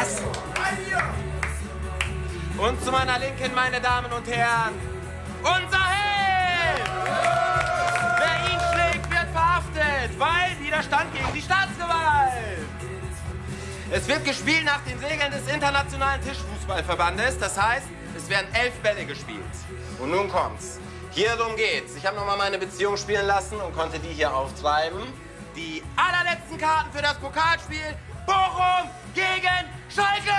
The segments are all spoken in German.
Was? Und zu meiner Linken, meine Damen und Herren, unser Held. Wer ihn schlägt, wird verhaftet, weil Widerstand gegen die Staatsgewalt. Es wird gespielt nach den Regeln des Internationalen Tischfußballverbandes. Das heißt, es werden elf Bälle gespielt. Und nun kommt's. Hierum geht's. Ich habe noch mal meine Beziehung spielen lassen und konnte die hier auftreiben. Die allerletzten Karten für das Pokalspiel Bochum gegen Schalke!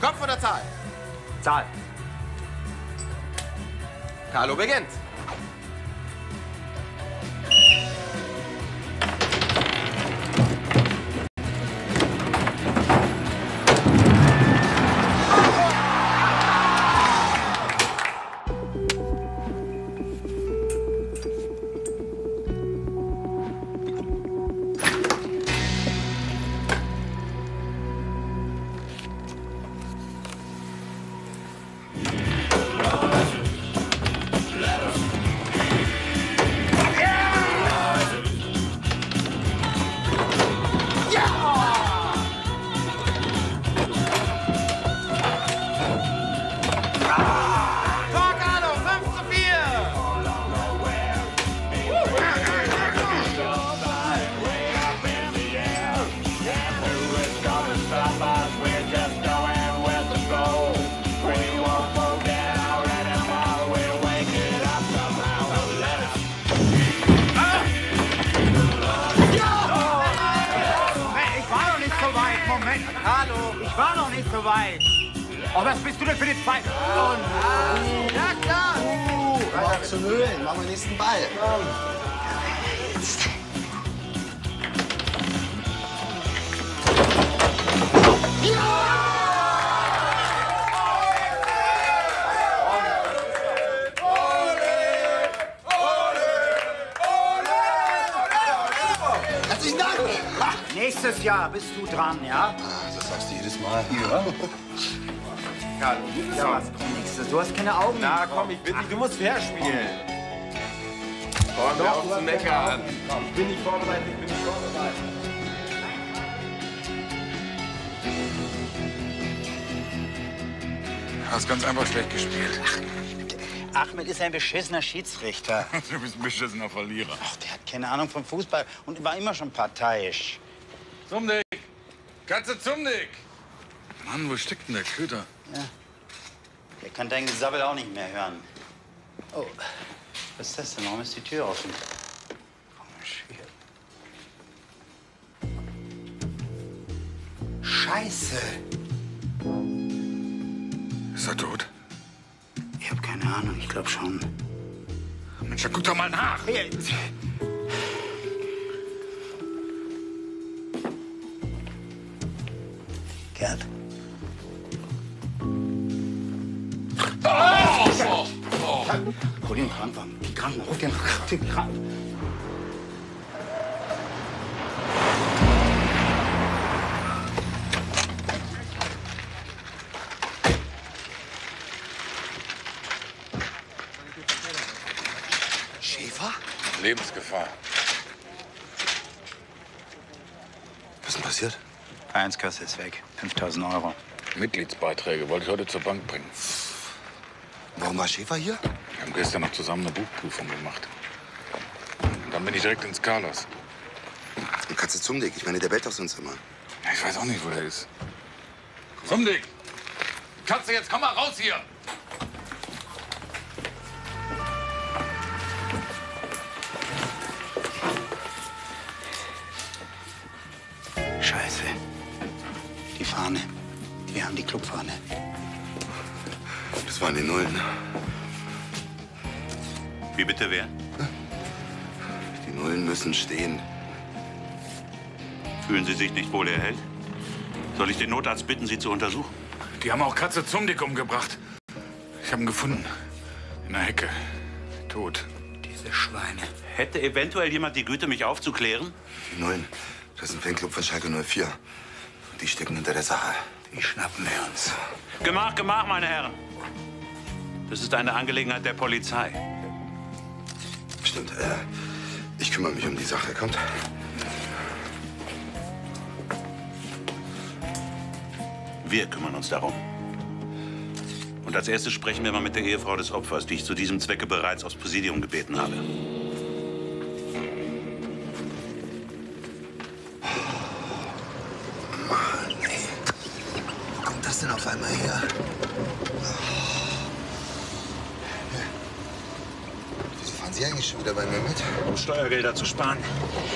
Kopf oder Zahl? Zahl. Carlo beginnt. Du denn für eine Zeit? Ja, klar. Weiter zu Mühlen, machen wir nächsten Ball. Herzlichen Dank! Ha, Nächstes Jahr bist du dran, ja? Das sagst du jedes Mal. Carlo. Ja, was kommt nächstes? Du hast keine Augen. Na komm, ich bitte dich, du musst fair spielen. Komm, hör auf zu meckern. Ich bin nicht vorbereitet, ich bin nicht vorbereitet. Du hast ganz einfach schlecht gespielt. Ahmed ist ein beschissener Schiedsrichter. Du bist ein beschissener Verlierer. Ach, der hat keine Ahnung vom Fußball und war immer schon parteiisch. Zum Dick! Katze zum Dick! Mann, wo steckt denn der Köter? Der kann dein Gesabbel auch nicht mehr hören. Oh, was ist das denn? Warum ist die Tür offen? Komisch hier. Scheiße! Ist er tot? Ich habe keine Ahnung, ich glaube schon. Mensch, dann guck doch mal nach! Hey, Gerd. Hol den Krankenwagen. Die Kranken, hol den, den Kranken. Schäfer? Lebensgefahr. Was ist denn passiert? Vereinskasse ist weg. 5000 Euro. Mitgliedsbeiträge wollte ich heute zur Bank bringen. Warum war Schäfer hier? Haben gestern noch zusammen eine Buchprüfung gemacht. Und dann bin ich direkt ins Carlos. Und Katze zum Dick. Ich meine, der bellt doch sonst immer. Ich weiß auch nicht, wo der ist. Zum Dick! Katze, jetzt komm mal raus hier! Scheiße. Die Fahne. Wir haben die Clubfahne. Das waren die Nullen. Wie bitte wer? Die Nullen müssen stehen. Fühlen Sie sich nicht wohl, Herr Held? Soll ich den Notarzt bitten, Sie zu untersuchen? Die haben auch Katze Zumdick umgebracht. Ich habe ihn gefunden. In der Hecke. Tot. Diese Schweine. Hätte eventuell jemand die Güte, mich aufzuklären? Die Nullen. Das ist ein Fanclub von Schalke 04. Und die stecken hinter der Sache. Die schnappen wir uns. Gemach, gemach, meine Herren. Das ist eine Angelegenheit der Polizei. Stimmt. Äh, ich kümmere mich um die Sache. Kommt. Wir kümmern uns darum. Und als erstes sprechen wir mal mit der Ehefrau des Opfers, die ich zu diesem Zwecke bereits aufs Präsidium gebeten habe. Sie eigentlich schon wieder bei mir mit? Um Steuergelder zu sparen.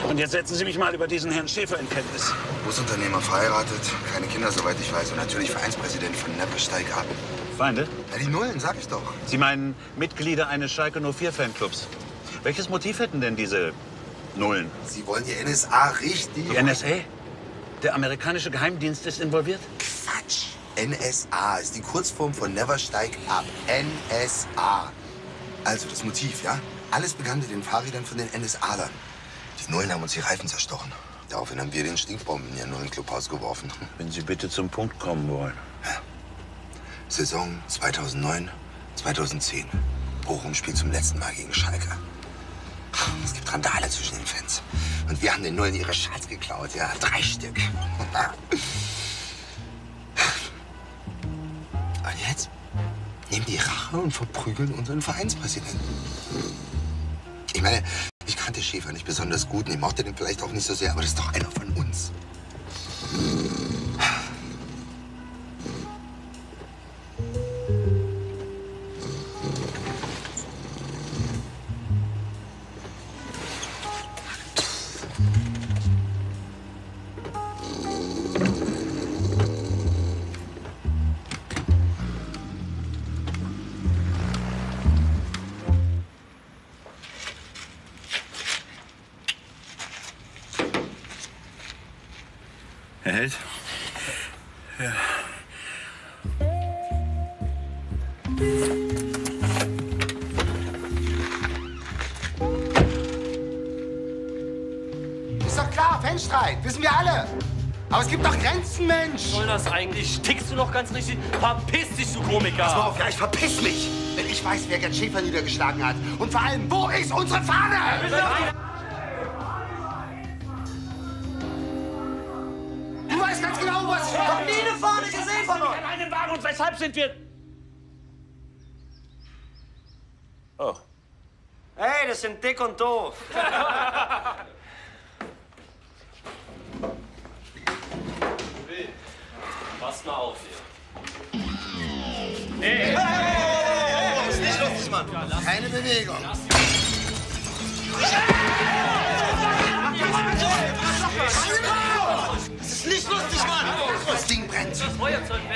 Und jetzt setzen Sie mich mal über diesen Herrn Schäfer in Kenntnis. Großunternehmer verheiratet, keine Kinder, soweit ich weiß. Und natürlich Vereinspräsident von Never Steig Up. Feinde? Ja, die Nullen, sag ich doch. Sie meinen Mitglieder eines Schalke 04 Fanclubs. Welches Motiv hätten denn diese Nullen? Sie wollen die NSA richtig... Die NSA? Der amerikanische Geheimdienst ist involviert? Quatsch. NSA ist die Kurzform von Never Steig Up. NSA. Also das Motiv, ja? Alles begann mit den Fahrrädern von den NSA-Lern. Die Nullen haben uns die Reifen zerstochen. Daraufhin haben wir den Stinkbomben in ihr Nullenclubhaus geworfen. Wenn Sie bitte zum Punkt kommen wollen. Saison 2009, 2010. Bochum spielt zum letzten Mal gegen Schalke. Es gibt Randale zwischen den Fans. Und wir haben den Nullen ihre Schals geklaut, ja. Drei Stück. Und jetzt nehmen die Rache und verprügeln unseren Vereinspräsidenten. Ich meine, ich kannte Schäfer nicht besonders gut und ich mochte den vielleicht auch nicht so sehr, aber das ist doch einer von uns. Herr Held? Ist doch klar, Fanstreit, wissen wir alle. Aber es gibt doch Grenzen, Mensch. soll das eigentlich? Stickst du noch ganz richtig? Verpiss dich, du Komiker! Pass mal auf, ja, ich verpiss mich, wenn ich weiß, wer Gerd Schäfer niedergeschlagen hat. Und vor allem, wo ist unsere Fahne? Du sind wir... Oh. Hey, das sind dick und doof. Pass mal auf hier. Keine Bewegung. Das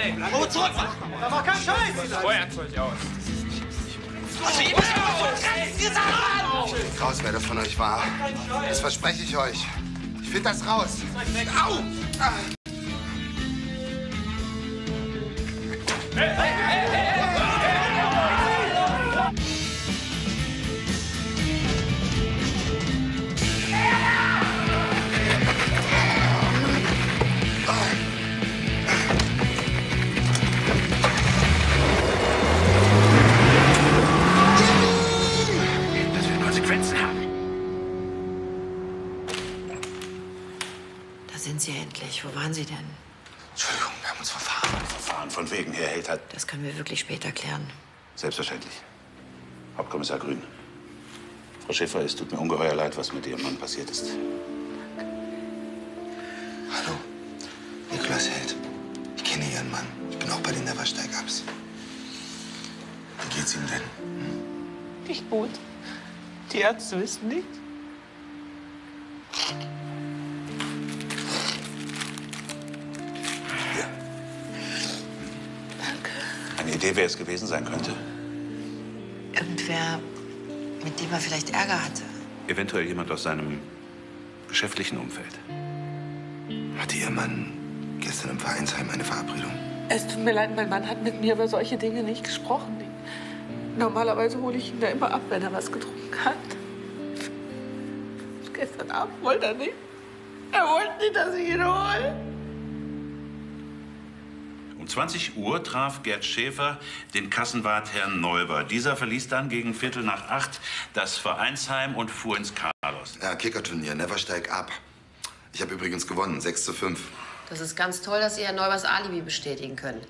Feuerzeug weg. Oh, zurück, Mann. Da war kein Scheiß. Feuerzeug aus. Raus, wer das von euch war. Das verspreche ich euch. Ich find das raus. Au! Ah. Das endlich. Wo waren Sie denn? Entschuldigung, wir haben uns verfahren. Verfahren von wegen, Herr Held hat. Das können wir wirklich später klären. Selbstverständlich. Hauptkommissar Grün. Frau Schäfer, es tut mir ungeheuer leid, was mit Ihrem Mann passiert ist. Hallo, Nikolaus Held. Ich kenne Ihren Mann. Ich bin auch bei den Neversteig-Ups. Wie geht's ihm denn? Nicht gut. Die Ärzte wissen nicht. Eine Idee. Idee, wer es gewesen sein könnte? Irgendwer, mit dem er vielleicht Ärger hatte. Eventuell jemand aus seinem geschäftlichen Umfeld. Hatte Ihr Mann gestern im Vereinsheim eine Verabredung? Es tut mir leid, mein Mann hat mit mir über solche Dinge nicht gesprochen. Normalerweise hole ich ihn da immer ab, wenn er was getrunken hat. Gestern Abend wollte er nicht. Er wollte nicht, dass ich ihn hole. Um 20 Uhr traf Gerd Schäfer den Kassenwart Herrn Neuber. Dieser verließ dann gegen Viertel nach acht das Vereinsheim und fuhr ins Carlos. Ja, Kickerturnier, Never steig ab. Ich habe übrigens gewonnen, 6 zu 5. Das ist ganz toll, dass Sie Herrn Neubers Alibi bestätigen können.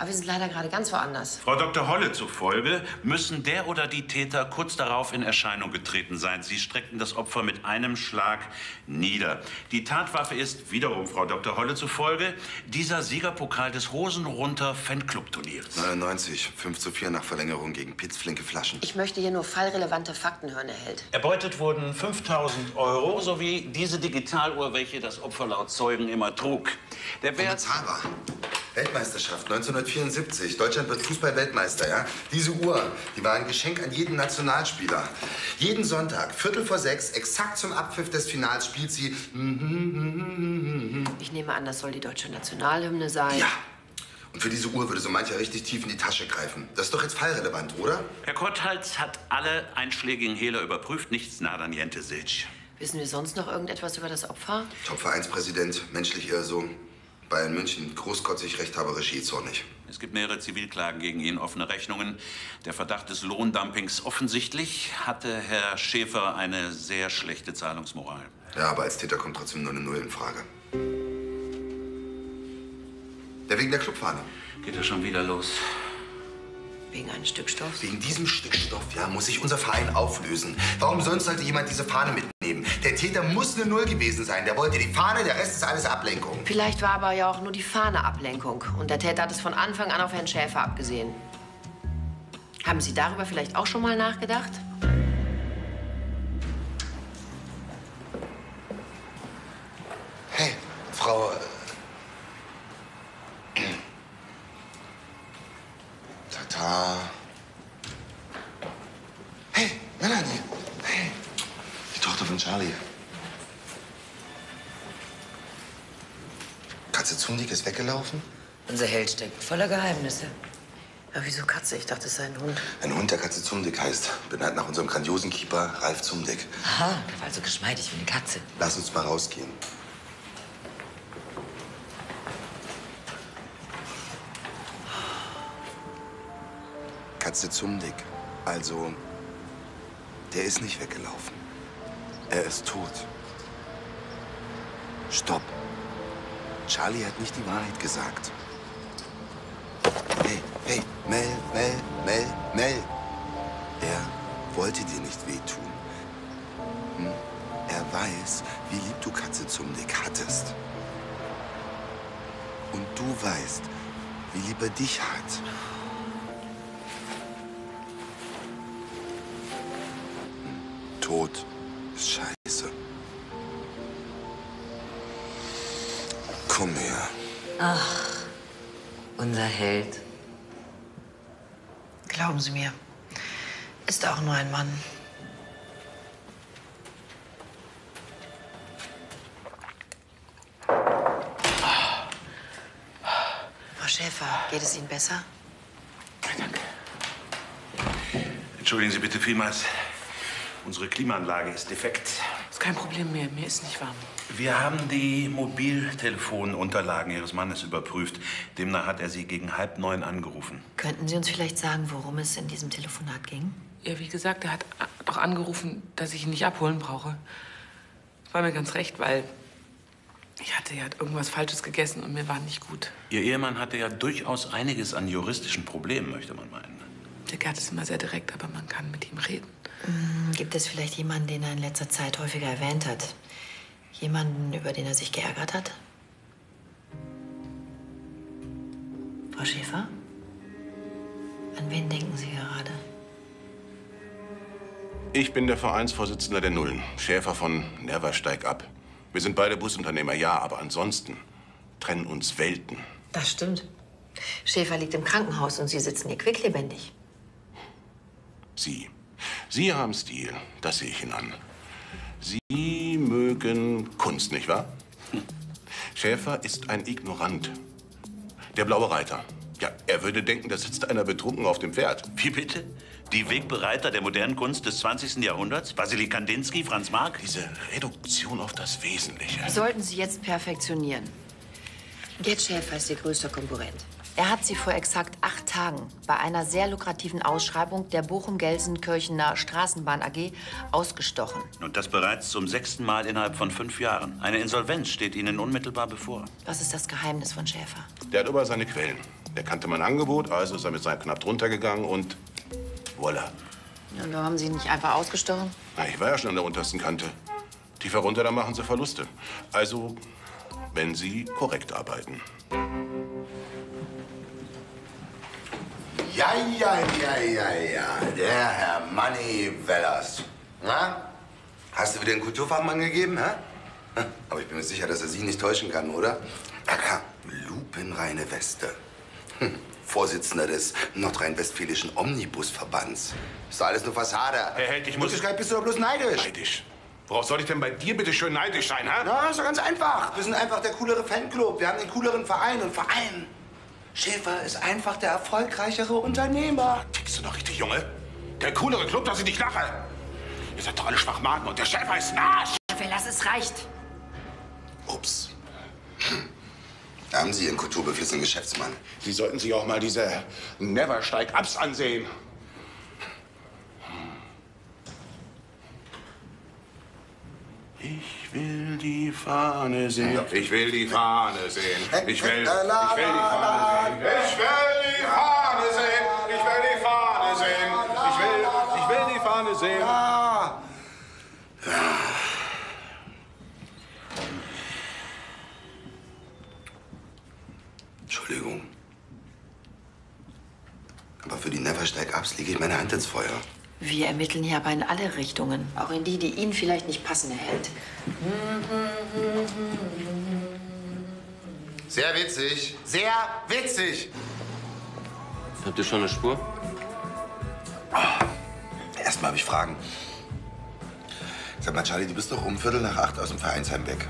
Aber wir sind leider gerade ganz woanders. Frau Dr. Holle zufolge müssen der oder die Täter kurz darauf in Erscheinung getreten sein. Sie streckten das Opfer mit einem Schlag nieder. Die Tatwaffe ist wiederum Frau Dr. Holle zufolge dieser Siegerpokal des Hosenrunter Fanclub-Turniers. 99, 5 zu 4 nach Verlängerung gegen Pitzflinke Flaschen. Ich möchte hier nur fallrelevante Fakten hören, Herr Held. Erbeutet wurden 5000 Euro sowie diese Digitaluhr, welche das Opfer laut Zeugen immer trug. Der Wert. Weltmeisterschaft 1974. Deutschland wird Fußball-Weltmeister, ja? Diese Uhr, die war ein Geschenk an jeden Nationalspieler. Jeden Sonntag, Viertel vor sechs, exakt zum Abpfiff des Finals, spielt sie. Ich nehme an, das soll die deutsche Nationalhymne sein. Ja. Und für diese Uhr würde so mancher richtig tief in die Tasche greifen. Das ist doch jetzt fallrelevant, oder? Herr Kotthals hat alle einschlägigen Hehler überprüft, nichts nada niente sich. Wissen wir sonst noch irgendetwas über das Opfer? Top-Vereinspräsident, menschlich eher so. Bayern München, großkotzig, rechthaberisch, jähzornig. Es gibt mehrere Zivilklagen gegen ihn, offene Rechnungen. Der Verdacht des Lohndumpings offensichtlich hatte Herr Schäfer eine sehr schlechte Zahlungsmoral. Ja, aber als Täter kommt trotzdem nur eine Null in Frage. Der wegen der Clubfahne. Geht er schon wieder los? Wegen eines Stück Stoff? Wegen diesem Stück Stoff, ja, muss sich unser Verein auflösen. Warum sonst sollte jemand diese Fahne mitnehmen? Der Täter muss eine Null gewesen sein. Der wollte die Fahne, der Rest ist alles Ablenkung. Vielleicht war aber ja auch nur die Fahne Ablenkung. Und der Täter hat es von Anfang an auf Herrn Schäfer abgesehen. Haben Sie darüber vielleicht auch schon mal nachgedacht? Hey, Frau. äh, Tata. Hey, Melanie. Hey. Die Tochter von Charlie. Katze Zundig ist weggelaufen? Unser Held steckt voller Geheimnisse. Aber wieso Katze? Ich dachte, es sei ein Hund. Ein Hund, der Katze Zumdick heißt. Benannt nach unserem grandiosen Keeper Ralf Zumdick. Aha, der war also geschmeidig wie eine Katze. Lass uns mal rausgehen. Katze Zumdick. Also, der ist nicht weggelaufen. Er ist tot. Stopp. Charlie hat nicht die Wahrheit gesagt. Hey, hey, Mel, Mel, Mel, Mel. Er wollte dir nicht wehtun. Hm? Er weiß, wie lieb du Katze zum Dick hattest. Und du weißt, wie lieb er dich hat. Held. Glauben Sie mir, ist auch nur ein Mann. Frau Schäfer, geht es Ihnen besser? Entschuldigen Sie bitte vielmals. Unsere Klimaanlage ist defekt. Kein Problem mehr. Mir ist nicht warm. Wir haben die Mobiltelefonunterlagen Ihres Mannes überprüft. Demnach hat er Sie gegen halb neun angerufen. Könnten Sie uns vielleicht sagen, worum es in diesem Telefonat ging? Ja, wie gesagt, er hat doch angerufen, dass ich ihn nicht abholen brauche. Das war mir ganz recht, weil ich hatte ja irgendwas Falsches gegessen und mir war nicht gut. Ihr Ehemann hatte ja durchaus einiges an juristischen Problemen, möchte man meinen. Der Gerd ist immer sehr direkt, aber man kann mit ihm reden. Hm, Gibt es vielleicht jemanden, den er in letzter Zeit häufiger erwähnt hat? Jemanden, über den er sich geärgert hat? Frau Schäfer? An wen denken Sie gerade? Ich bin der Vereinsvorsitzende der Nullen, Schäfer von Never Steig Ab. Wir sind beide Busunternehmer, ja, aber ansonsten trennen uns Welten. Das stimmt. Schäfer liegt im Krankenhaus und Sie sitzen hier quicklebendig. Sie. Sie haben Stil, das sehe ich Ihnen an. Sie mögen Kunst, nicht wahr? Hm. Schäfer ist ein Ignorant. Der blaue Reiter. Ja, er würde denken, da sitzt einer betrunken auf dem Pferd. Wie bitte? Die Wegbereiter der modernen Kunst des 20. Jahrhunderts? Wassily Kandinsky, Franz Marc? Diese Reduktion auf das Wesentliche. Sollten Sie jetzt perfektionieren. Gerd Schäfer ist Ihr größter Konkurrent. Er hat Sie vor exakt acht Tagen bei einer sehr lukrativen Ausschreibung der Bochum-Gelsenkirchener Straßenbahn AG ausgestochen. Und das bereits zum sechsten Mal innerhalb von fünf Jahren. Eine Insolvenz steht Ihnen unmittelbar bevor. Was ist das Geheimnis von Schäfer? Der hat aber seine Quellen. Der kannte mein Angebot, also ist er mit seinem knapp drunter gegangen und voilà. Und warum haben Sie ihn nicht einfach ausgestochen? Na, ich war ja schon an der untersten Kante. Tiefer runter, da machen Sie Verluste. Also, wenn Sie korrekt arbeiten. Ja, ja, ja, ja, ja. Der Herr Manny Wellers. Na? Hast du wieder den Kulturfachmann gegeben, hä? Aber ich bin mir sicher, dass er Sie nicht täuschen kann, oder? Na klar, lupenreine Weste. Hm. Vorsitzender des nordrhein-westfälischen Omnibusverbands. Ist doch alles nur Fassade. Herr Held, ich muss... Wirklichkeit bist du doch bloß neidisch. Neidisch? Worauf soll ich denn bei dir bitte schön neidisch sein, hä? Na, ist doch ganz einfach. Wir sind einfach der coolere Fanclub. Wir haben den cooleren Verein. Und vor allem, Schäfer ist einfach der erfolgreichere Unternehmer. Tickst du noch richtig, Junge? Der coolere Club, dass ich nicht lache. Ihr seid doch alle Schwachmaten und der Schäfer ist ein Arsch. Verlass es reicht. Ups. Da haben Sie Ihren kulturbeflissenen Geschäftsmann. Sie sollten sich auch mal diese Never Steig Ups ansehen. Ich will die Fahne sehen. Ich will die Fahne sehen. Ich will, ich will die Fahne sehen. Ich will die Fahne sehen. Ich will die Fahne sehen. Ich will, ich will die Fahne sehen. Entschuldigung. Aber für die Neversteig-Ups lege ich meine Hand ins Feuer. Wir ermitteln hier aber in alle Richtungen. Auch in die, die Ihnen vielleicht nicht passen, Herr Held. Sehr witzig. Sehr witzig. Habt ihr schon eine Spur? Erstmal habe ich Fragen. Sag mal, Charlie, du bist doch um Viertel nach acht aus dem Vereinsheim weg.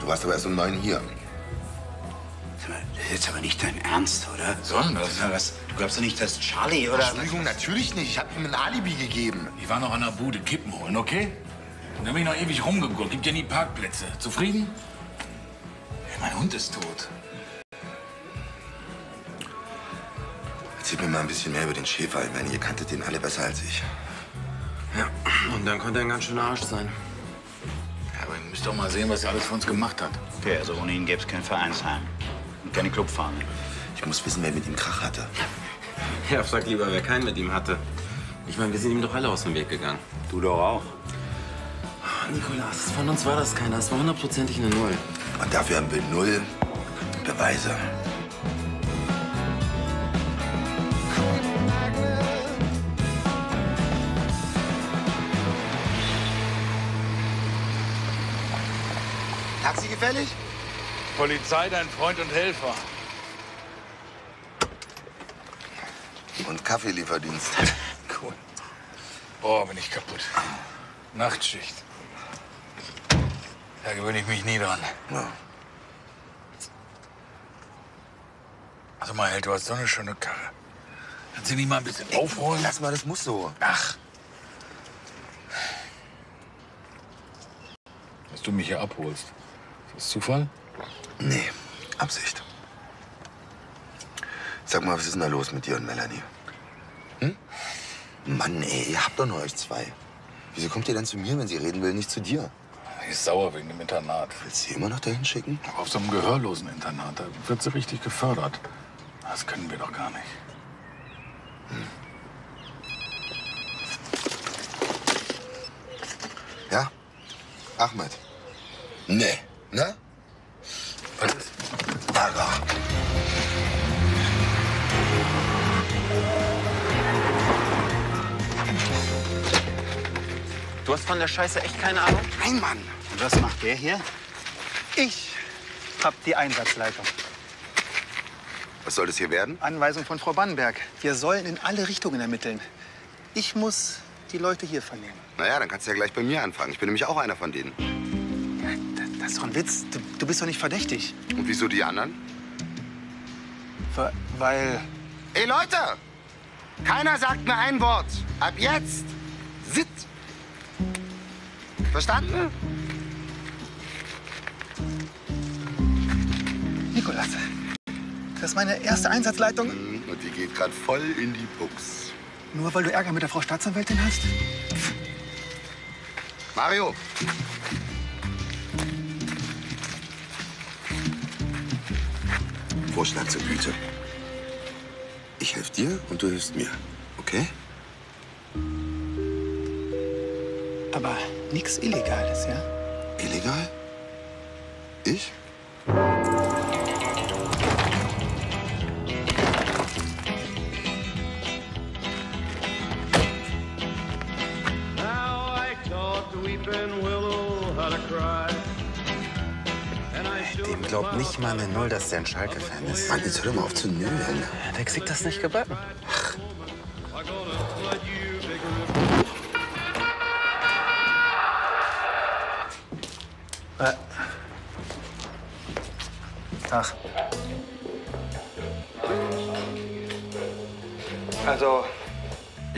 Du warst aber erst um neun hier. Das ist jetzt aber nicht dein Ernst, oder? Soll das? Na, was? Du glaubst doch nicht, dass Charlie oder... Entschuldigung, natürlich nicht. Ich habe ihm ein Alibi gegeben. Ich war noch an der Bude Kippen holen, okay? Und dann bin ich noch ewig rumgegurkt. Gibt ja nie Parkplätze. Zufrieden? Mein Hund ist tot. Erzähl mir mal ein bisschen mehr über den Schäfer. Ich meine, ihr kanntet den alle besser als ich. Ja, und dann konnte er ein ganz schöner Arsch sein. Ja, aber ihr müsst doch mal sehen, was er alles für uns gemacht hat. Okay, also ohne ihn gäbe es kein Vereinsheim. Und keine Clubfahne. Ich muss wissen, wer mit ihm Krach hatte. Ja, frag lieber, wer keinen mit ihm hatte. Ich meine, wir sind ihm doch alle aus dem Weg gegangen. Du doch auch. Oh, Nikolas, von uns war das keiner. Das war hundertprozentig eine Null. Und dafür haben wir null Beweise. Taxi gefällig? Polizei, dein Freund und Helfer. Und Kaffeelieferdienst. Cool. Boah, bin ich kaputt. Nachtschicht. Da gewöhne ich mich nie dran. Ja. Also mal, Held, du hast so eine schöne Karre. Kannst du nicht mal ein bisschen aufräumen? Lass mal, das muss so. Ach. Dass du mich hier abholst. Ist das Zufall? Nee, Absicht. Sag mal, was ist denn da los mit dir und Melanie? Hm? Mann, ey, ihr habt doch nur euch zwei. Wieso kommt ihr denn zu mir, wenn sie reden will, nicht zu dir? Die ist sauer wegen dem Internat. Willst du sie immer noch dahin schicken? Aber auf so einem gehörlosen Internat, da wird sie richtig gefördert. Das können wir doch gar nicht. Ja? Ahmed? Nee. Na? Von der Scheiße echt keine Ahnung? Nein, Mann. Und was macht der hier? Ich hab die Einsatzleitung. Was soll das hier werden? Anweisung von Frau Bannenberg. Wir sollen in alle Richtungen ermitteln. Ich muss die Leute hier vernehmen. Naja, dann kannst du ja gleich bei mir anfangen. Ich bin nämlich auch einer von denen. Das ist doch ein Witz. Du, du bist doch nicht verdächtig. Und wieso die anderen? Ver- Weil. Ey, Leute! Keiner sagt mir ein Wort. Ab jetzt. Sitt. Verstanden? Nikolas, das ist meine erste Einsatzleitung. Und die geht gerade voll in die Buchs. Nur weil du Ärger mit der Frau Staatsanwältin hast? Mario! Vorschlag zur Güte. Ich helfe dir und du hilfst mir. Okay? Aber nichts Illegales, ja? Illegal? Ich? Dem glaubt nicht mal eine Null, dass der ein Schalke-Fan ist. Mann, jetzt hör doch mal auf zu nölen. Der kriegt das nicht gebacken.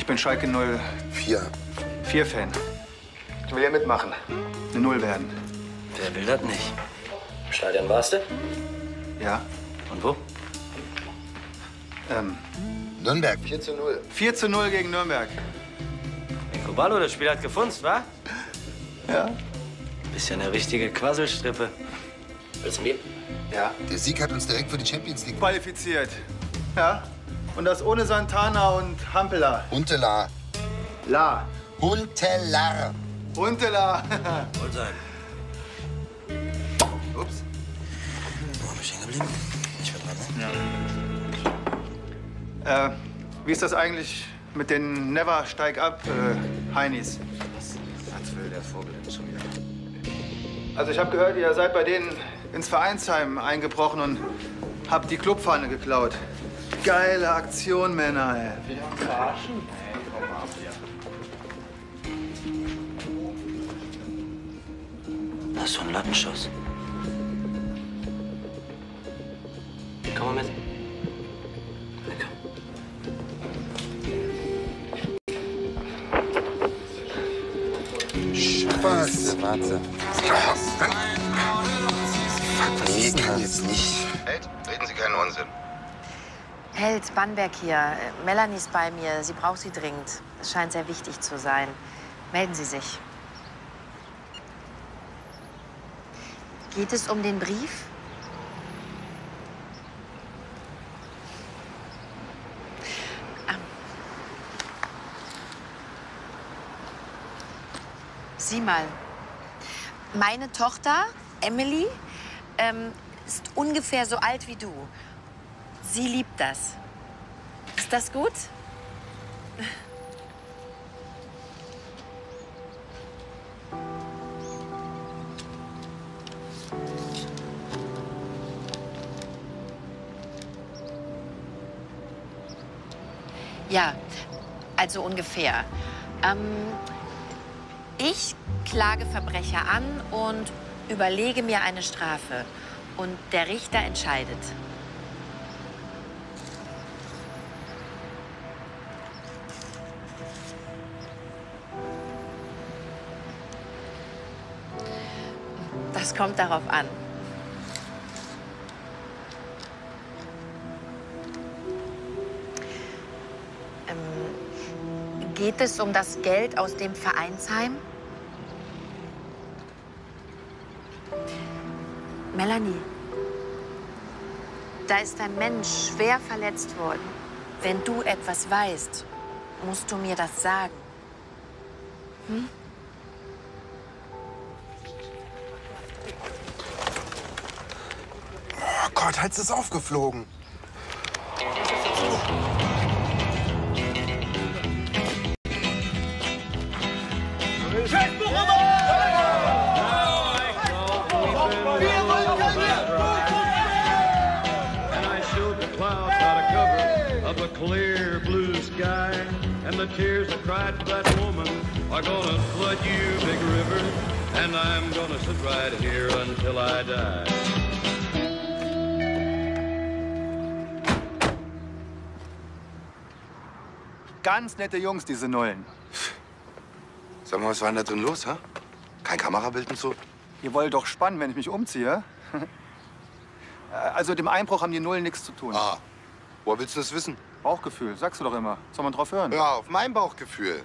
Bin Schalke 04. Vier Fan. Ich will ja mitmachen. Eine Null werden. Wer will das nicht? Im Stadion warst du? Ja. Und wo? Ähm, Nürnberg, 4 zu 0. 4 zu 0 gegen Nürnberg. Nico Ballo, das Spiel hat gefunzt, wa? Ja. Bist ja eine richtige Quasselstrippe. Willst du mir? Ja. Der Sieg hat uns direkt für die Champions League Qualifiziert. Ja. Und das ohne Santana und Hampela. Huntela. La. Huntelar. Huntela. Wohl sein. Ups. Wo bin ich hängen geblieben? Ich bin dran, ne? Äh, wie ist das eigentlich mit den Never Steig Up äh, Heinis? Was will der Vogel denn schon wieder? Also ich habe gehört, ihr seid bei denen ins Vereinsheim eingebrochen und habt die Clubfahne geklaut. Geile Aktion, Männer, ey. Das ist so ein Lattenschuss. Komm mal mit. Was? Warte. Nee, kann jetzt nicht. Held, reden Sie keinen Unsinn. Held, Bannberg hier. Melanie ist bei mir. Sie braucht Sie dringend. Es scheint sehr wichtig zu sein. Melden Sie sich. Geht es um den Brief? Ah. Sieh mal. Meine Tochter, Emily, ähm, ist ungefähr so alt wie du. Sie liebt das. Ist das gut? Ja, also ungefähr. Ähm, ich klage Verbrecher an und überlege mir eine Strafe. Und der Richter entscheidet. Kommt darauf an. Ähm, geht es um das Geld aus dem Vereinsheim? Melanie, da ist ein Mensch schwer verletzt worden. Wenn du etwas weißt, musst du mir das sagen. Hm? Hals ist aufgeflogen. And I showed the clouds out of cover of a clear blue sky. And the tears I cried for that woman are gonna flood you, big river. And I'm gonna sit right here until I die. Ganz nette Jungs, diese Nullen. Sag mal, was war denn da drin los, ha? Kein Kamerabild und so? Ihr wollt doch spannen, wenn ich mich umziehe. Also mit dem Einbruch haben die Nullen nichts zu tun. Ah, woher willst du das wissen? Bauchgefühl, sagst du doch immer. Soll man drauf hören? Ja, auf mein Bauchgefühl.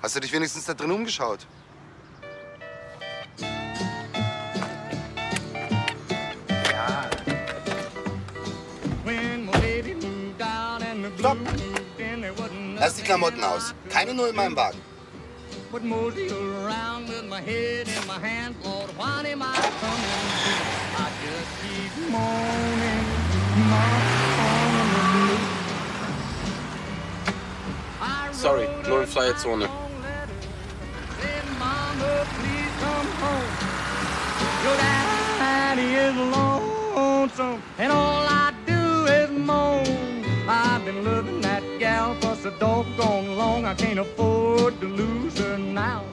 Hast du dich wenigstens da drin umgeschaut? Stopp! Lass die Klamotten aus. Keine Null in meinem Wagen. Would mosey around with my head in my hands, Lord, what am I coming to? I just keep moaning, moaning. Sorry, nur in freie Zone. Your daddy is lonesome, and all I do is moan. I've been loving for so doggone long, I can't afford to lose her now.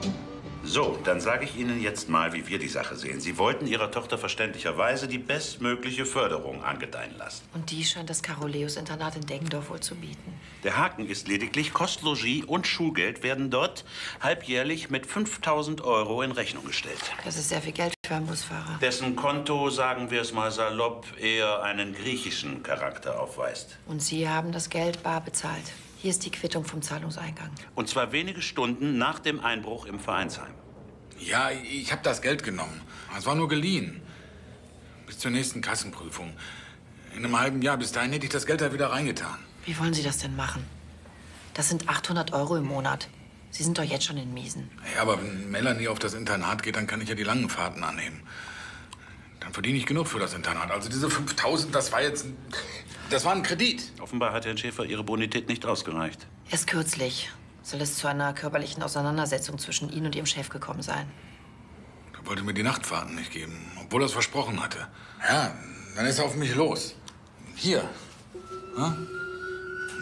So, dann sage ich Ihnen jetzt mal, wie wir die Sache sehen. Sie wollten Ihrer Tochter verständlicherweise die bestmögliche Förderung angedeihen lassen. Und die scheint das Karoleus-Internat in Deggendorf wohl zu bieten. Der Haken ist lediglich, Kostlogie und Schulgeld werden dort halbjährlich mit 5000 Euro in Rechnung gestellt. Das ist sehr viel Geld für einen Busfahrer. Dessen Konto, sagen wir es mal salopp, eher einen griechischen Charakter aufweist. Und Sie haben das Geld bar bezahlt. Hier ist die Quittung vom Zahlungseingang. Und zwar wenige Stunden nach dem Einbruch im Vereinsheim. Ja, ich habe das Geld genommen. Es war nur geliehen. Bis zur nächsten Kassenprüfung. In einem halben Jahr. Bis dahin hätte ich das Geld da wieder reingetan. Wie wollen Sie das denn machen? Das sind 800 Euro im Monat. Sie sind doch jetzt schon in Miesen. Ja, aber wenn Melanie auf das Internat geht, dann kann ich ja die langen Fahrten annehmen. Dann verdiene ich genug für das Internat. Also diese 5000, das war jetzt... ein- Das war ein Kredit. Offenbar hat Herrn Schäfer Ihre Bonität nicht ausgereicht. Erst kürzlich soll es zu einer körperlichen Auseinandersetzung zwischen Ihnen und Ihrem Chef gekommen sein. Er wollte mir die Nachtfahrten nicht geben, obwohl er es versprochen hatte. Ja, dann ist er auf mich los. Hier. Ja?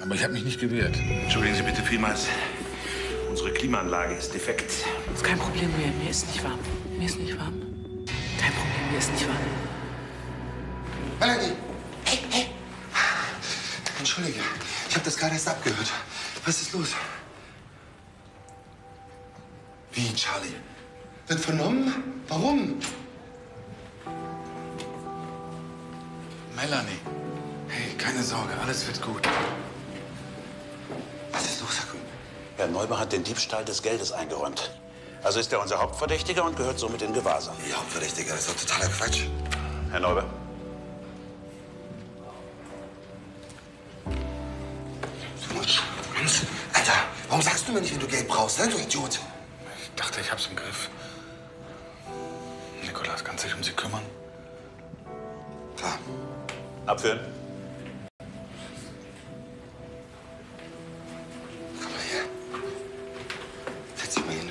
Aber ich habe mich nicht gewehrt. Entschuldigen Sie bitte vielmals. Unsere Klimaanlage ist defekt. Das ist kein Problem mehr. Mir ist nicht warm. Mir ist nicht warm. Kein Problem, mir ist nicht warm. Melanie! Hey, hey! Entschuldige, ich habe das gerade erst abgehört. Was ist los? Wie, Charlie? Wird vernommen? Warum? Melanie. Hey, keine Sorge, alles wird gut. Was ist los, Herr Grün? Herr Neuber hat den Diebstahl des Geldes eingeräumt. Also ist er unser Hauptverdächtiger und gehört somit in Gewahrsam. Ja, Hauptverdächtiger, das ist doch totaler Quatsch. Herr Neuber? Alter, warum sagst du mir nicht, wenn du Geld brauchst, ne, du Idiot? Ich dachte, ich hab's im Griff. Nikolas, kannst du dich um sie kümmern? Klar. Abführen. Komm mal her. Setz dich mal hin.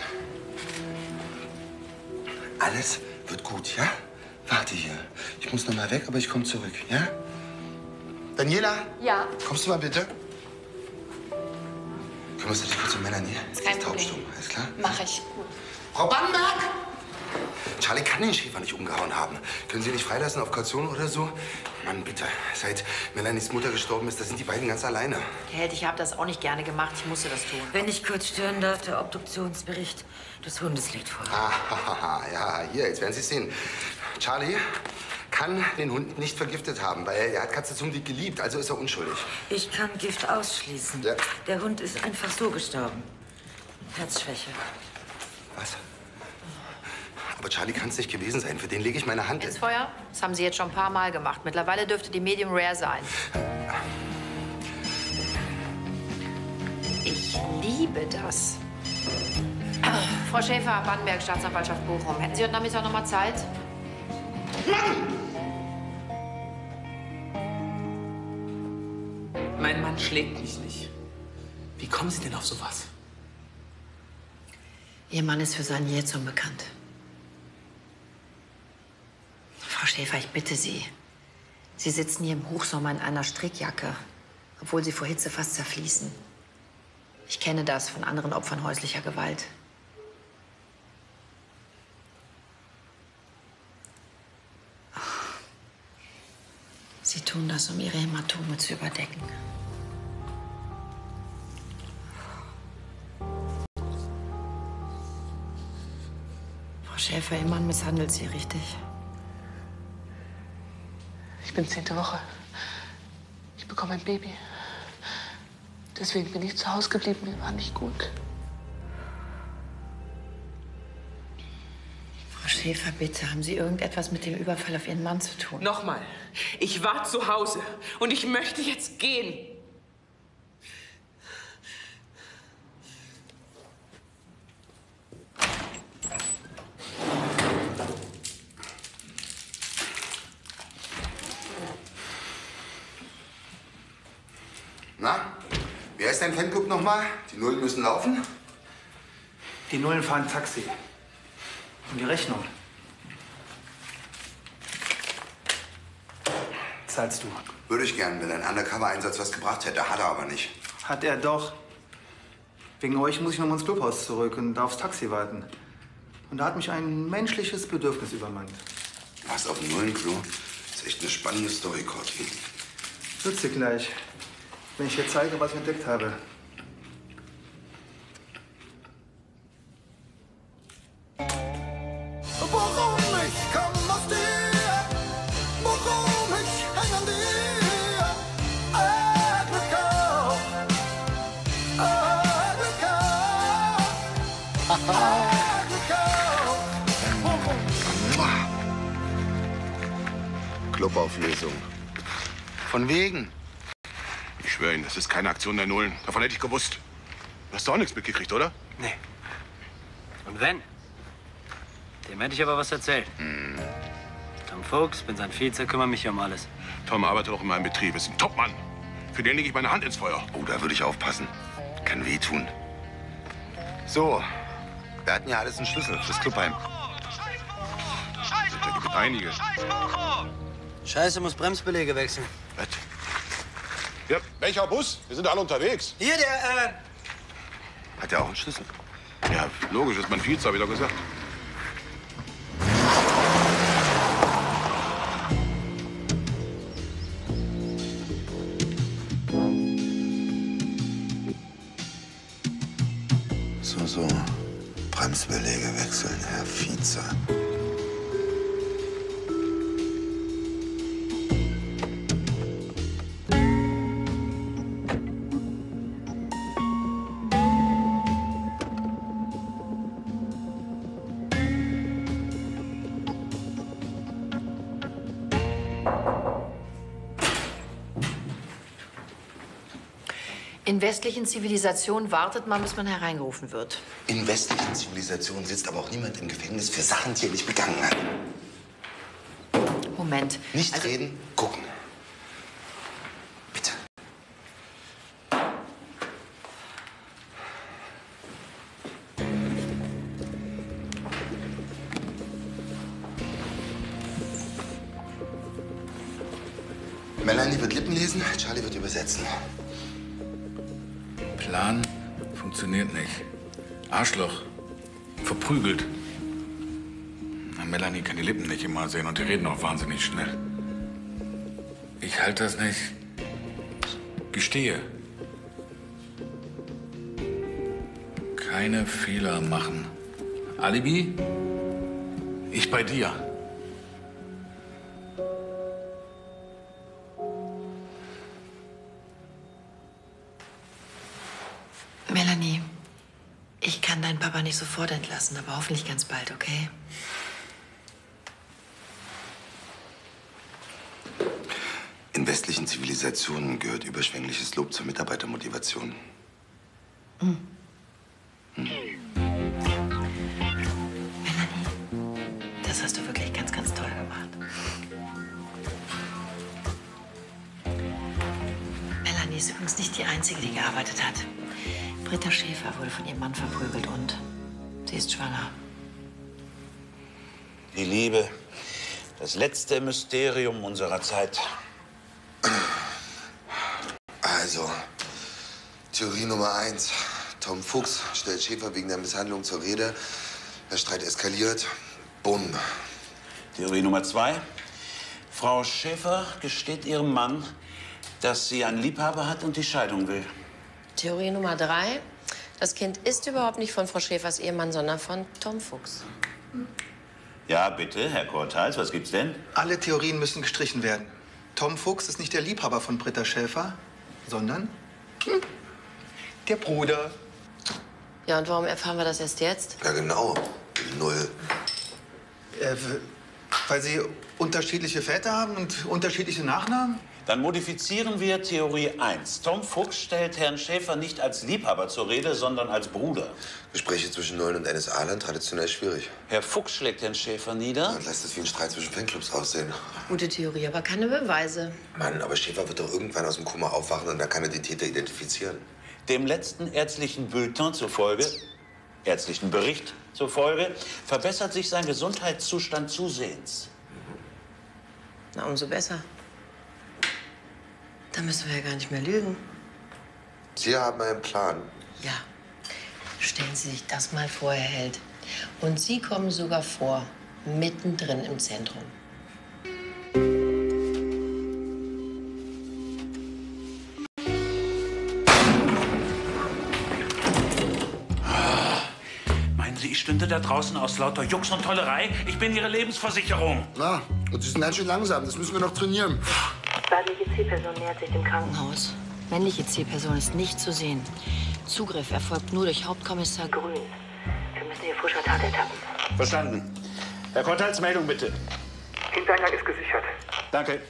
Alles wird gut, ja? Warte hier. Ich muss noch mal weg, aber ich komme zurück, ja? Daniela, Ja, kommst du mal bitte? Kümmerst du dich kurz um Melanie? Ist kein Problem. Taubstumm, alles klar? mache ich. Frau Bamberg! Charlie kann den Schäfer nicht umgehauen haben. Können Sie ihn nicht freilassen auf Kaution oder so? Mann, bitte. Seit Melanies Mutter gestorben ist, da sind die beiden ganz alleine. Held, ich habe das auch nicht gerne gemacht. Ich musste das tun. Wenn ich kurz stören darf, der Obduktionsbericht des Hundes liegt vor. Ah, ja, hier, jetzt werden Sie es sehen. Charlie kann den Hund nicht vergiftet haben, weil er hat Katze zum Dick geliebt, also ist er unschuldig. Ich kann Gift ausschließen. Ja. Der Hund ist einfach so gestorben. Herzschwäche. Was? Aber Charlie kann es nicht gewesen sein. Für den lege ich meine Hand Ins in. Feuer? Das haben Sie jetzt schon ein paar Mal gemacht. Mittlerweile dürfte die Medium Rare sein. Ich liebe das. Frau Schäfer, Bannenberg, Staatsanwaltschaft Bochum. Hätten Sie heute Nachmittag noch mal Zeit? Mein Mann schlägt mich nicht. Wie kommen Sie denn auf sowas? Ihr Mann ist für seinen Jähzorn bekannt. Frau Schäfer, ich bitte Sie. Sie sitzen hier im Hochsommer in einer Strickjacke, obwohl Sie vor Hitze fast zerfließen. Ich kenne das von anderen Opfern häuslicher Gewalt. Sie tun das, um ihre Hämatome zu überdecken. Schäfer, Ihr Mann misshandelt Sie richtig. Ich bin zehnte Woche. Ich bekomme ein Baby. Deswegen bin ich zu Hause geblieben. Mir war nicht gut. Frau Schäfer, bitte, haben Sie irgendetwas mit dem Überfall auf Ihren Mann zu tun? Nochmal. Ich war zu Hause und ich möchte jetzt gehen. Na, wie heißt dein Fanclub nochmal? Die Nullen müssen laufen? Die Nullen fahren Taxi. Und die Rechnung? Zahlst du? Würde ich gern, wenn ein Undercover-Einsatz was gebracht hätte. Hat er aber nicht. Hat er doch. Wegen euch muss ich noch mal ins Clubhaus zurück und aufs Taxi warten. Und da hat mich ein menschliches Bedürfnis übermannt. Was auf dem Nullenklo? Das ist echt eine spannende Story, Corti. Dir gleich, wenn ich dir zeige, was ich entdeckt habe. Warum ich komm aus dir, warum ich häng an dir. Afrika, Afrika, Afrika. Clubauflösung. Von wegen. Schwöre Ihnen, das ist keine Aktion der Nullen. Davon hätte ich gewusst. Du hast doch auch nichts mitgekriegt, oder? Nee. Und wenn? Dem hätte ich aber was erzählt. Hm. Tom Fuchs, bin sein Vize, kümmere mich um alles. Tom arbeitet auch in meinem Betrieb, ist ein Topmann. Für den lege ich meine Hand ins Feuer. Oh, da würde ich aufpassen. Kann wehtun. So, wir hatten ja alles einen Schlüssel fürs Clubheim. Da gibt einige. Scheiße, muss Bremsbeläge wechseln. Ja, welcher Bus? Wir sind alle unterwegs. Hier, der, äh... Hat er auch einen Schlüssel? Ja, logisch, ist mein Vize, hab ich doch gesagt. So, so. Bremsbeläge wechseln, Herr Vize. In westlichen Zivilisationen wartet man, bis man hereingerufen wird. In westlichen Zivilisationen sitzt aber auch niemand im Gefängnis für Sachen, die er nicht begangen hat. Moment. Nicht reden, gucken. Arschloch. Verprügelt. Na, Melanie kann die Lippen nicht immer sehen und die reden auch wahnsinnig schnell. Ich halte das nicht. Gestehe. Keine Fehler machen. Alibi? Ich bei dir. Nicht sofort entlassen, aber hoffentlich ganz bald, okay? In westlichen Zivilisationen gehört überschwängliches Lob zur Mitarbeitermotivation. Hm. Das hast du wirklich ganz, ganz toll gemacht. Melanie ist übrigens nicht die Einzige, die gearbeitet hat. Britta Schäfer wurde von ihrem Mann verprügelt und sie ist schwanger. Die Liebe, das letzte Mysterium unserer Zeit. Also, Theorie Nummer eins. Tom Fuchs stellt Schäfer wegen der Misshandlung zur Rede. Der Streit eskaliert. Bumm. Theorie Nummer zwei. Frau Schäfer gesteht ihrem Mann, dass sie einen Liebhaber hat und die Scheidung will. Theorie Nummer drei. Das Kind ist überhaupt nicht von Frau Schäfers Ehemann, sondern von Tom Fuchs. Ja, bitte, Herr Korthals, was gibt's denn? Alle Theorien müssen gestrichen werden. Tom Fuchs ist nicht der Liebhaber von Britta Schäfer, sondern hm, der Bruder. Ja, und warum erfahren wir das erst jetzt? Ja, genau. Null. Äh, weil sie unterschiedliche Väter haben und unterschiedliche Nachnamen? Dann modifizieren wir Theorie 1. Tom Fuchs stellt Herrn Schäfer nicht als Liebhaber zur Rede, sondern als Bruder. Gespräche zwischen Neuen und NSA-Land traditionell schwierig. Herr Fuchs schlägt Herrn Schäfer nieder. Und lässt es wie ein Streit zwischen Fanclubs aussehen. Gute Theorie, aber keine Beweise. Mann, aber Schäfer wird doch irgendwann aus dem Koma aufwachen und dann kann er den Täter identifizieren. Dem letzten ärztlichen Bulletin zufolge, ärztlichen Bericht zufolge, verbessert sich sein Gesundheitszustand zusehends. Na, umso besser. Da müssen wir ja gar nicht mehr lügen. Sie haben einen Plan. Ja. Stellen Sie sich das mal vor, Herr Held. Und Sie kommen sogar vor, mittendrin im Zentrum. Meinen Sie, ich stünde da draußen aus lauter Jux und Tollerei? Ich bin Ihre Lebensversicherung. Na, und Sie sind ganz schön langsam. Das müssen wir noch trainieren. Weibliche Zielperson nähert sich dem Krankenhaus. Männliche Zielperson ist nicht zu sehen. Zugriff erfolgt nur durch Hauptkommissar Grün. Wir müssen hier frischer Tat ertappen. Verstanden. Herr Korthals, Meldung bitte. Hintereingang ist gesichert. Danke.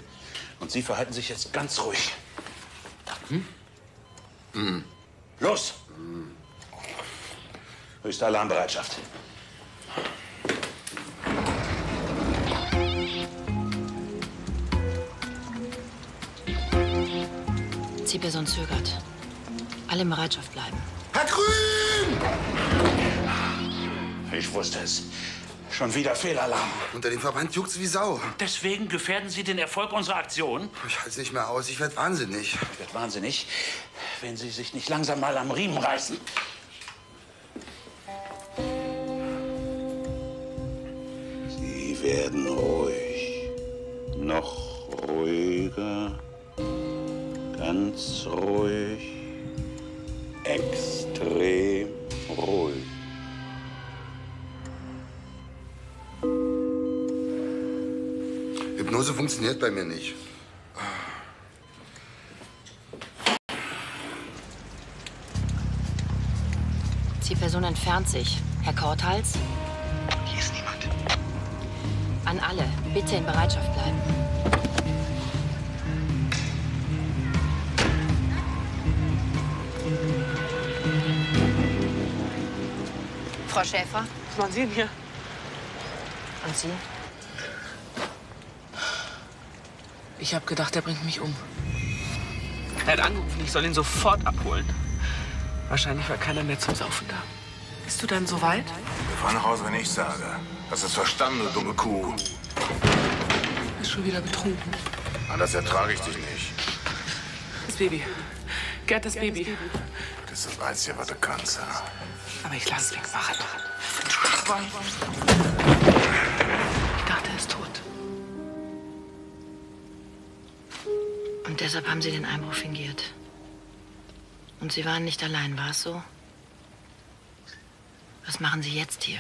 Und Sie verhalten sich jetzt ganz ruhig. Hm? Los! Höchste Alarmbereitschaft. Zielperson zögert. Alle in Bereitschaft bleiben. Herr Grün! Ich wusste es. Schon wieder Fehlalarm. Unter dem Verband juckt's wie Sau. Deswegen gefährden Sie den Erfolg unserer Aktion? Ich halte nicht mehr aus. Ich werd wahnsinnig. Ich werde wahnsinnig, wenn Sie sich nicht langsam mal am Riemen reißen. Sie werden ruhig. Noch ruhiger. Ganz ruhig. Extrem ruhig. Hypnose funktioniert bei mir nicht. Zielperson entfernt sich. Herr Korthals? Hier ist niemand. An alle, bitte in Bereitschaft bleiben. Frau Schäfer? Was machen Sie denn hier? Und Sie? Ich habe gedacht, er bringt mich um. Er hat angerufen, ich soll ihn sofort abholen. Wahrscheinlich war keiner mehr zum Saufen da. Bist du dann so weit? Wir fahren nach Hause, wenn ich sage. Hast du es verstanden, du dumme Kuh? Er ist schon wieder betrunken. Anders ertrage ich dich nicht. Das Baby. Gerd, das Baby. Das ist das Einzige, was du kannst. Ja. Aber ich lasse es wegmachen. Ich dachte, er ist tot. Und deshalb haben Sie den Einbruch fingiert. Und Sie waren nicht allein, war es so? Was machen Sie jetzt hier?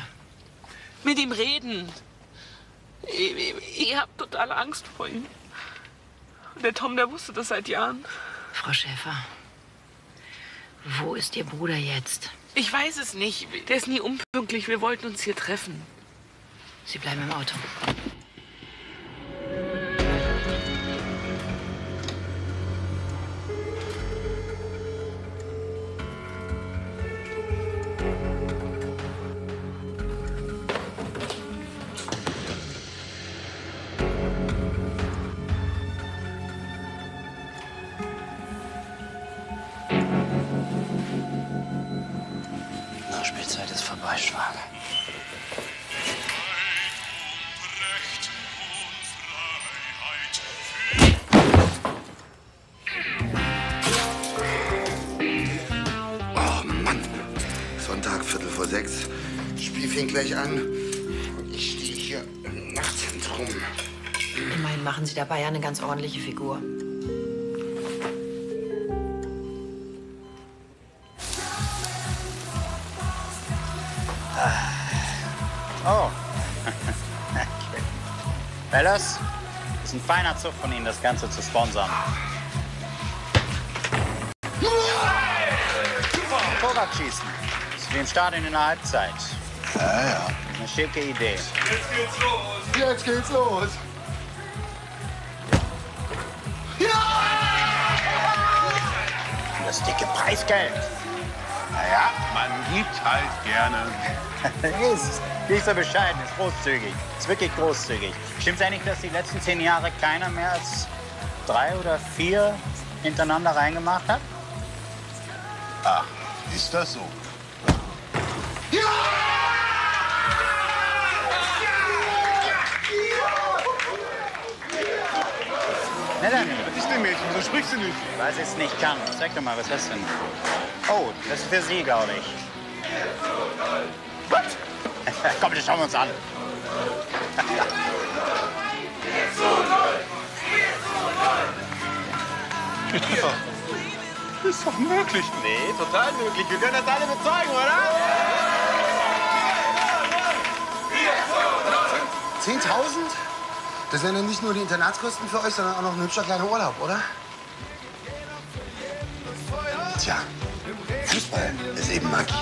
Mit ihm reden. Ich, ich, ich habe totale Angst vor ihm. Und der Tom, der wusste das seit Jahren. Frau Schäfer, wo ist Ihr Bruder jetzt? Ich weiß es nicht. Der ist nie unpünktlich. Wir wollten uns hier treffen. Sie bleiben im Auto. Spiel fängt gleich an. Und ich stehe hier im Nachtzentrum. Immerhin machen Sie dabei ja eine ganz ordentliche Figur. Oh. Fellas, ist ein feiner Zug von Ihnen, das Ganze zu sponsern. Vorwärtsschießen. Das ist wie im Stadion in der Halbzeit. Ja, ja. Eine schicke Idee. Jetzt geht's los. Jetzt geht's los. Und das dicke Preisgeld. Naja, man gibt halt gerne. ist nicht so bescheiden, ist großzügig. Ist wirklich großzügig. Stimmt's eigentlich, dass die letzten zehn Jahre keiner mehr als drei oder vier hintereinander reingemacht hat? Ach, ist das so? Na dann. Was sprichst du nicht. Weil sie es nicht kann. Sag doch mal, was ist das denn? Oh, das ist für Sie, glaube ich. Was? Komm, das schauen wir uns an. Ist doch möglich. Nee, total möglich. Wir können das alle bezeugen, oder? 10.000? Das wären dann nicht nur die Internatskosten für euch, sondern auch noch ein hübscher kleiner Urlaub, oder? Tja, Fußball ist eben Magie.